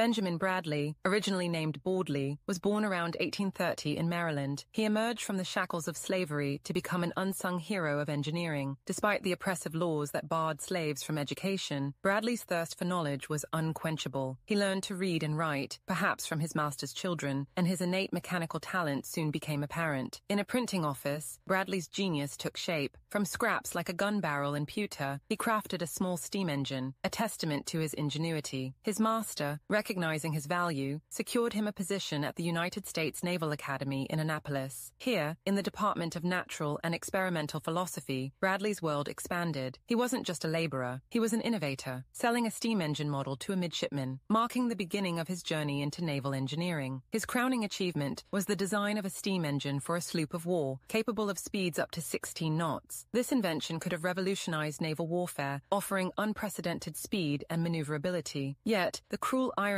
Benjamin Bradley, originally named Boardley, was born around 1830 in Maryland. He emerged from the shackles of slavery to become an unsung hero of engineering. Despite the oppressive laws that barred slaves from education, Bradley's thirst for knowledge was unquenchable. He learned to read and write, perhaps from his master's children, and his innate mechanical talent soon became apparent. In a printing office, Bradley's genius took shape. From scraps like a gun barrel and pewter, he crafted a small steam engine, a testament to his ingenuity. His master, recognizing his value, secured him a position at the United States Naval Academy in Annapolis. Here, in the Department of Natural and Experimental Philosophy, Bradley's world expanded. He wasn't just a laborer, he was an innovator, selling a steam engine model to a midshipman, marking the beginning of his journey into naval engineering. His crowning achievement was the design of a steam engine for a sloop of war, capable of speeds up to 16 knots. This invention could have revolutionized naval warfare, offering unprecedented speed and maneuverability. Yet, the cruel irony